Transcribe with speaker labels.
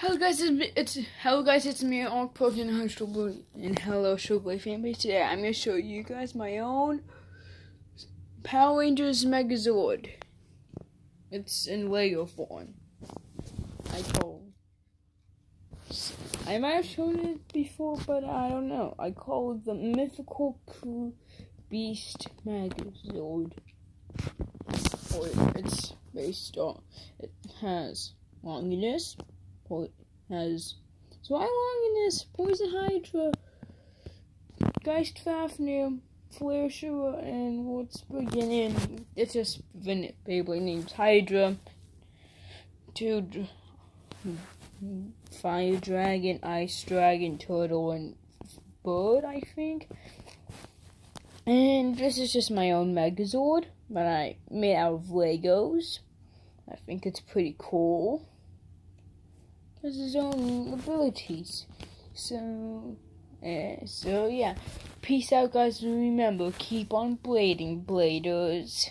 Speaker 1: Hello guys, it's, it's hello guys, it's me, Pokemon High Blue, and hello Showblade fanbase. Today I'm gonna show you guys my own Power Rangers Megazord. It's in Lego form. I call. I might have shown it before, but I don't know. I call it the Mythical Cool Beast Megazord. It's based on. It has Longinus has so I long in this Poison Hydra, Geist Fafnir, Flare Shura, and what's beginning? It's just Beyblade named Hydra, two Fire Dragon, Ice Dragon, Turtle, and Bird, I think. And this is just my own Megazord, but I made out of Legos. I think it's pretty cool has his own abilities. So, uh, so yeah. Peace out, guys, remember, keep on blading, bladers.